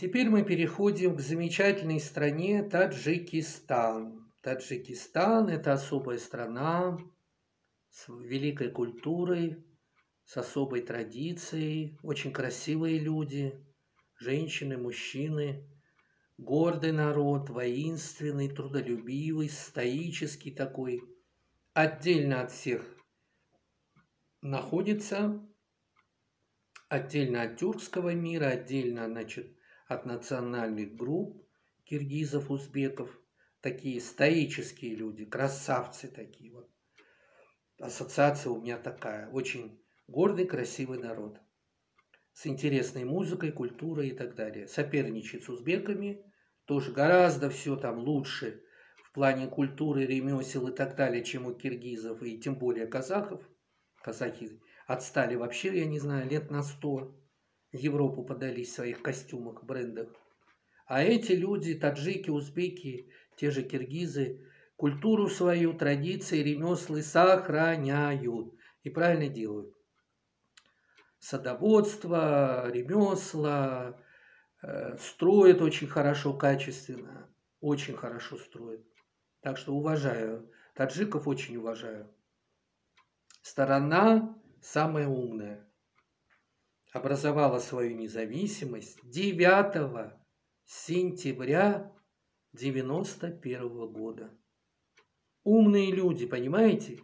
теперь мы переходим к замечательной стране Таджикистан. Таджикистан – это особая страна с великой культурой, с особой традицией, очень красивые люди, женщины, мужчины, гордый народ, воинственный, трудолюбивый, стоический такой, отдельно от всех находится, отдельно от тюркского мира, отдельно, значит, от национальных групп, киргизов, узбеков, такие стоические люди, красавцы такие вот. Ассоциация у меня такая, очень гордый, красивый народ с интересной музыкой, культурой и так далее. Соперничает с узбеками, тоже гораздо все там лучше в плане культуры, ремесел и так далее, чем у киргизов и тем более казахов. Казахи отстали вообще, я не знаю, лет на сто. Европу подались в своих костюмах, брендах. А эти люди, таджики, узбеки, те же киргизы, культуру свою, традиции, ремеслы сохраняют. И правильно делают садоводство, ремесла, э, строят очень хорошо, качественно, очень хорошо строят. Так что уважаю, таджиков очень уважаю. Сторона самая умная. Образовала свою независимость 9 сентября 91 года. Умные люди, понимаете?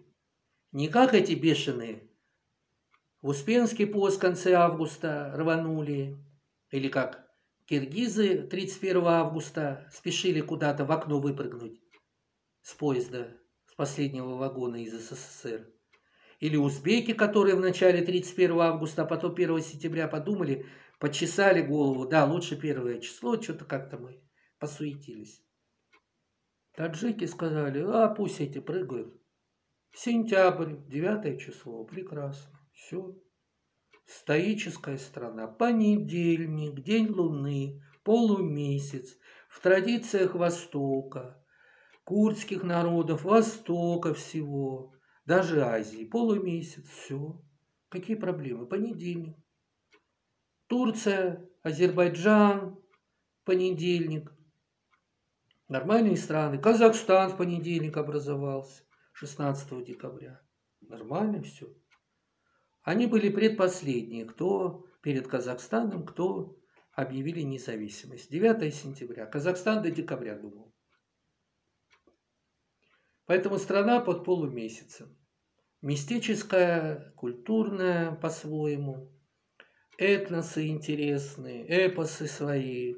Не как эти бешеные в Успенский пост в конце августа рванули. Или как киргизы 31 августа спешили куда-то в окно выпрыгнуть с поезда, с последнего вагона из СССР. Или узбеки, которые в начале 31 августа, а потом 1 сентября подумали, почесали голову, да, лучше первое число, что-то как-то мы посуетились. Таджики сказали, а пусть эти прыгают. Сентябрь, 9 число, прекрасно. Все. Стоическая страна. Понедельник, день Луны, полумесяц. В традициях Востока, курдских народов, Востока всего, даже Азии. Полумесяц, все. Какие проблемы? Понедельник. Турция, Азербайджан, понедельник. Нормальные страны. Казахстан в понедельник образовался, 16 декабря. Нормально все. Они были предпоследние, кто перед Казахстаном, кто объявили независимость. 9 сентября. Казахстан до декабря думал. Поэтому страна под полумесяцем. Мистическая, культурная по-своему, этносы интересные, эпосы свои,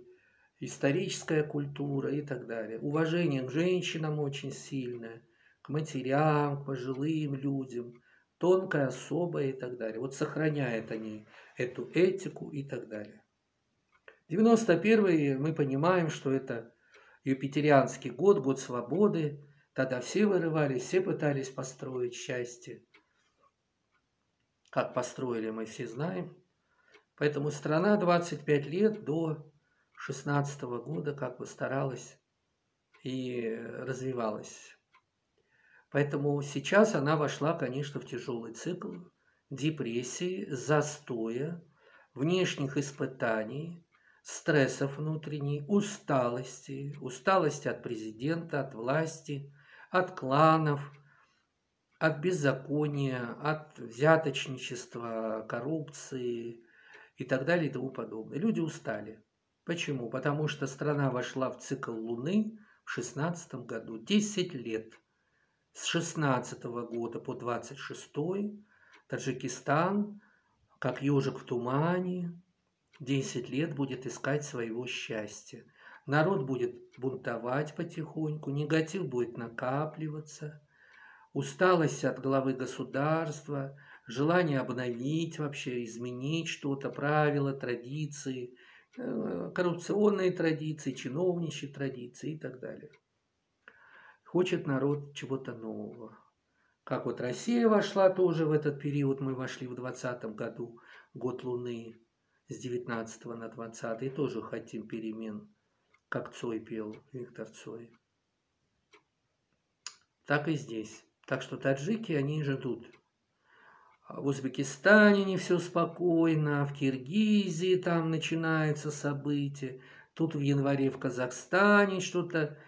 историческая культура и так далее. Уважение к женщинам очень сильное, к матерям, к пожилым людям – тонкая, особая и так далее. Вот сохраняют они эту этику и так далее. 91 мы понимаем, что это юпитерианский год, год свободы. Тогда все вырывались, все пытались построить счастье. Как построили, мы все знаем. Поэтому страна 25 лет до 16 года как бы старалась и развивалась. Поэтому сейчас она вошла, конечно, в тяжелый цикл депрессии, застоя, внешних испытаний, стрессов внутренней, усталости, усталости от президента, от власти, от кланов, от беззакония, от взяточничества, коррупции и так далее и тому подобное. Люди устали. Почему? Потому что страна вошла в цикл Луны в 16 году, 10 лет – с 16 года по 26 Таджикистан, как ежик в тумане, 10 лет будет искать своего счастья. Народ будет бунтовать потихоньку, негатив будет накапливаться, усталость от главы государства, желание обновить вообще, изменить что-то, правила, традиции, э, коррупционные традиции, чиновничьи традиции и так далее. Хочет народ чего-то нового. Как вот Россия вошла тоже в этот период, мы вошли в 20 году, год Луны, с 19 на 20, и тоже хотим перемен, как Цой пел, Виктор Цой. Так и здесь. Так что таджики, они ждут. в Узбекистане не все спокойно, в Киргизии там начинаются события, тут в январе в Казахстане что-то.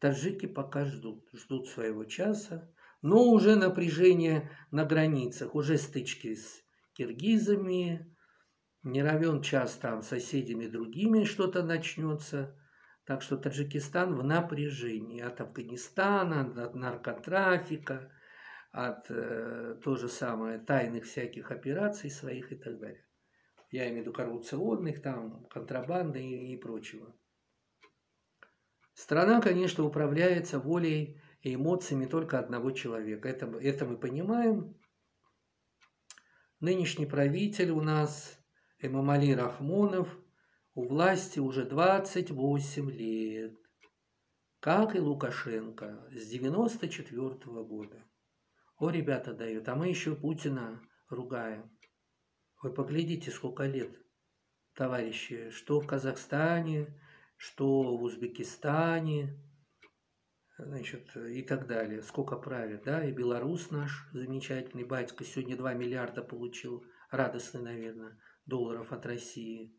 Таджики пока ждут, ждут своего часа, но уже напряжение на границах, уже стычки с киргизами, не равен час там с соседями другими что-то начнется. Так что Таджикистан в напряжении от Афганистана, от наркотрафика, от э, то же самое тайных всяких операций своих и так далее. Я имею в виду коррупционных, там, контрабанды и, и прочего. Страна, конечно, управляется волей и эмоциями только одного человека. Это, это мы понимаем. Нынешний правитель у нас, Эмамали Рахмонов, у власти уже 28 лет. Как и Лукашенко с 94 -го года. О, ребята дают, а мы еще Путина ругаем. Вы поглядите, сколько лет, товарищи, что в Казахстане, что в Узбекистане, значит, и так далее. Сколько правит, да, и белорус наш замечательный батька сегодня 2 миллиарда получил, радостный, наверное, долларов от России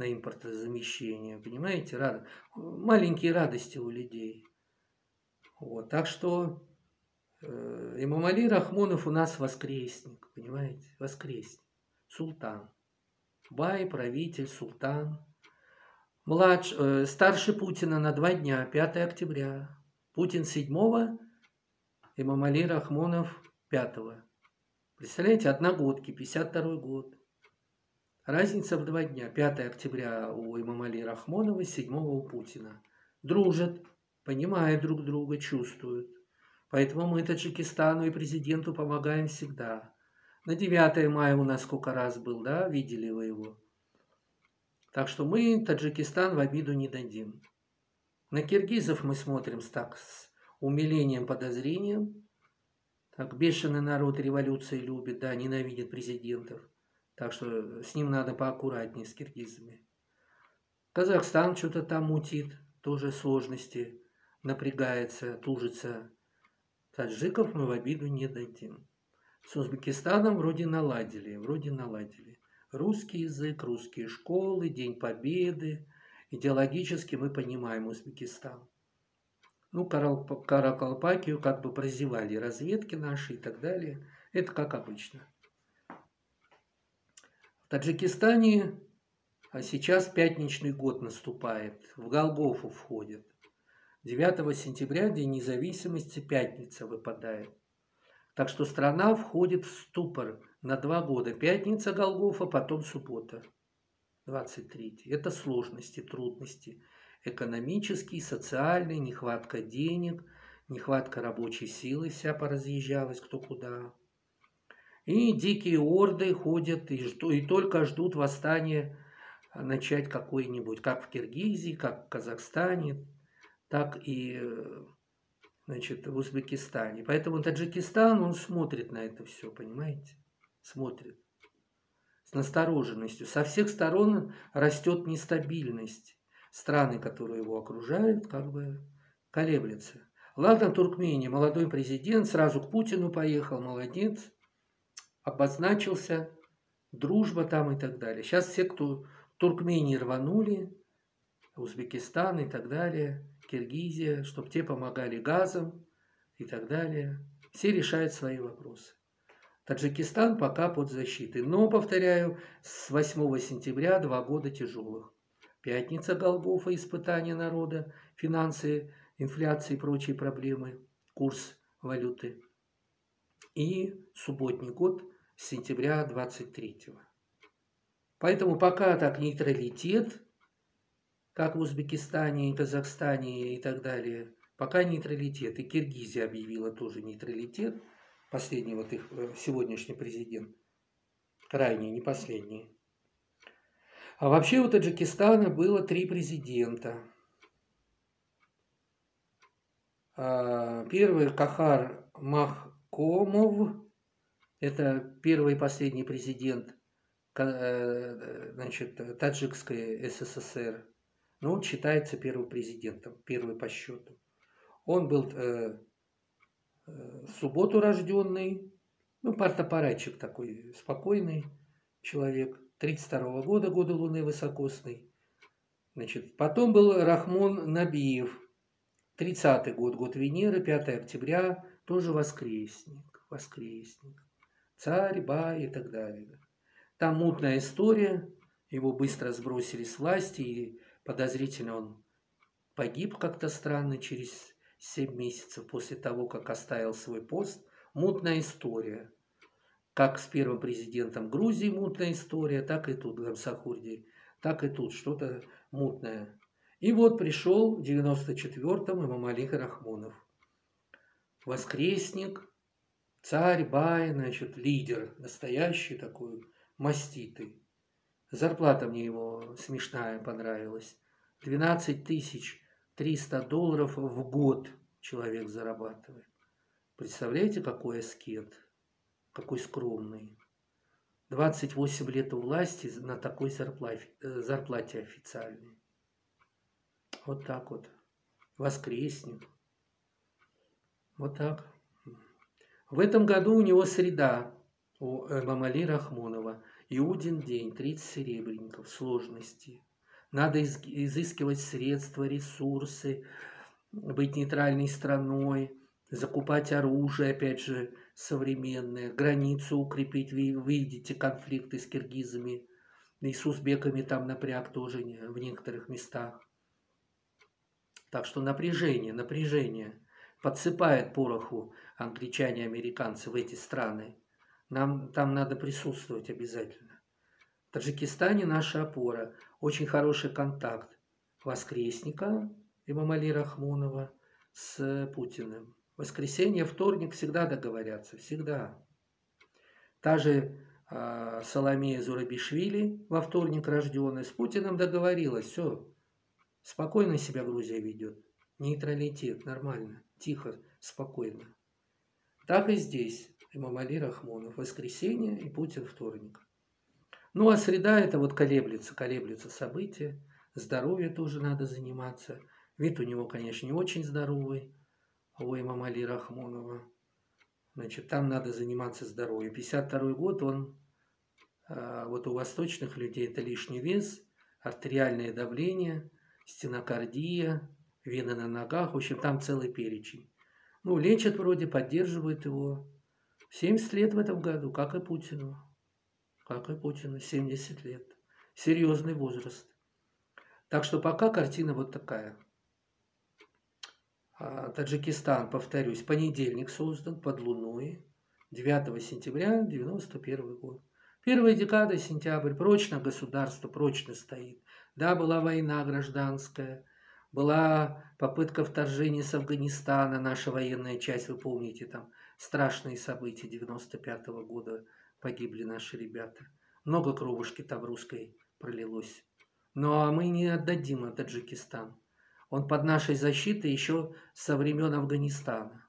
на импортозамещение, понимаете, Рад... маленькие радости у людей. Вот, так что Э, Имам Али Рахмонов у нас воскресник, понимаете, воскресник, султан, бай, правитель, султан, младш, э, старше Путина на два дня, 5 октября, Путин 7 Имам Али Рахмонов 5 Представляете, одногодки, 52 год. Разница в два дня. 5 октября у Имамали Рахмонова, 7 у Путина. Дружат, понимают друг друга, чувствуют. Поэтому мы Таджикистану и президенту помогаем всегда. На 9 мая у нас сколько раз был, да, видели вы его. Так что мы Таджикистан в обиду не дадим. На киргизов мы смотрим с, так, с умилением, подозрением. Так, бешеный народ революции любит, да, ненавидит президентов. Так что с ним надо поаккуратнее, с киргизами. Казахстан что-то там мутит, тоже сложности, напрягается, тужится. Таджиков мы в обиду не дадим. С Узбекистаном вроде наладили, вроде наладили. Русский язык, русские школы, День Победы. Идеологически мы понимаем Узбекистан. Ну, Каракалпакию как бы прозевали разведки наши и так далее. Это как обычно. Таджикистане а сейчас пятничный год наступает, в Голгофу входит. 9 сентября, День независимости, пятница выпадает. Так что страна входит в ступор на два года. Пятница Голгофа, потом суббота, 23. Это сложности, трудности. Экономические, социальные, нехватка денег, нехватка рабочей силы, вся поразъезжалась кто куда. И дикие орды ходят и, жду, и только ждут восстания начать какой-нибудь, как в Киргизии, как в Казахстане, так и значит, в Узбекистане. Поэтому Таджикистан, он смотрит на это все, понимаете? Смотрит с настороженностью. Со всех сторон растет нестабильность. Страны, которые его окружают, как бы колеблются. Ладно, Туркмении, молодой президент, сразу к Путину поехал, молодец, обозначился, дружба там и так далее. Сейчас все, кто Туркмении рванули, Узбекистан и так далее, Киргизия, чтобы те помогали газом и так далее. Все решают свои вопросы. Таджикистан пока под защитой. Но, повторяю, с 8 сентября два года тяжелых. Пятница Голгофа, испытание народа, финансы, инфляции и прочие проблемы, курс валюты. И субботний год сентября 23 -го. Поэтому пока так нейтралитет, как в Узбекистане, Казахстане и так далее, пока нейтралитет. И Киргизия объявила тоже нейтралитет. Последний вот их э, сегодняшний президент. Крайний, не последний. А вообще у Таджикистана было три президента. А, первый Кахар Махкомов, это первый и последний президент э, значит, Таджикской СССР но он считается первым президентом, первый по счету. Он был э, э, в субботу рожденный, Ну, партапаратчик такой спокойный человек. 32 года, года Луны высокосный. Значит, потом был Рахмон Набиев. 30 год, год Венеры, 5 октября, тоже воскресник. Воскресник. Царь, ба и так далее. Там мутная история. Его быстро сбросили с власти, и подозрительно он погиб как-то странно через 7 месяцев после того, как оставил свой пост. Мутная история. Как с первым президентом Грузии мутная история, так и тут, Гамсахурди, так и тут что-то мутное. И вот пришел в 94-м имам Алих Рахмонов. Воскресник, царь, бай, значит, лидер, настоящий такой, маститый. Зарплата мне его смешная понравилась. 12 тысяч 300 долларов в год человек зарабатывает. Представляете, какой аскет, какой скромный. 28 лет у власти на такой зарплате, э, зарплате официальной. Вот так вот. Воскресник. Вот так. В этом году у него среда, у Мамали Рахмонова. Иудин день, 30 серебряников, сложности. Надо изыскивать средства, ресурсы, быть нейтральной страной, закупать оружие, опять же, современное, границу укрепить. Вы видите конфликты с киргизами, и с узбеками там напряг тоже в некоторых местах. Так что напряжение, напряжение подсыпает пороху англичане американцы в эти страны. Нам там надо присутствовать обязательно. В Таджикистане наша опора – очень хороший контакт воскресника Имамали Рахмонова с Путиным. Воскресенье, вторник всегда договорятся, всегда. Та же э, Соломея Зурабишвили во вторник рожденная с Путиным договорилась, все, спокойно себя Грузия ведет, нейтралитет, нормально, тихо, спокойно. Так и здесь, Имам Рахмонов, воскресенье и Путин вторник. Ну, а среда это вот колеблется, колеблется события. Здоровье тоже надо заниматься. Вид у него, конечно, не очень здоровый. Ой, Мамали Рахмонова. Значит, там надо заниматься здоровьем. 52 год он, а, вот у восточных людей это лишний вес, артериальное давление, стенокардия, вены на ногах. В общем, там целый перечень. Ну, лечат вроде, поддерживают его. 70 лет в этом году, как и Путину как и Путину, 70 лет. Серьезный возраст. Так что пока картина вот такая. А, Таджикистан, повторюсь, понедельник создан под Луной. 9 сентября 91 год. Первая декада, сентябрь, прочно государство, прочно стоит. Да, была война гражданская, была попытка вторжения с Афганистана, наша военная часть, вы помните, там страшные события 95 -го года, погибли наши ребята. Много кровушки там русской пролилось. Но мы не отдадим Таджикистан. Он под нашей защитой еще со времен Афганистана.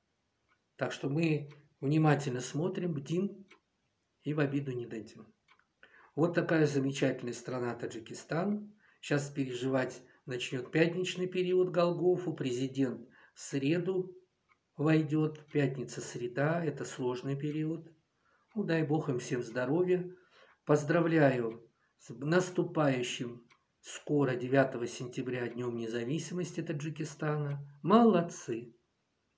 Так что мы внимательно смотрим, бдим и в обиду не дадим. Вот такая замечательная страна Таджикистан. Сейчас переживать начнет пятничный период Голгофу. Президент в среду войдет. Пятница-среда – это сложный период. Ну, дай Бог им всем здоровья. Поздравляю с наступающим скоро 9 сентября Днем независимости Таджикистана. Молодцы.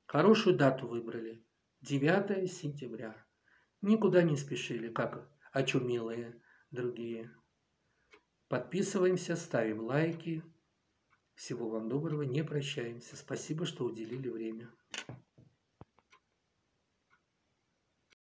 Хорошую дату выбрали. 9 сентября. Никуда не спешили, как очумелые другие. Подписываемся, ставим лайки. Всего вам доброго, не прощаемся. Спасибо, что уделили время.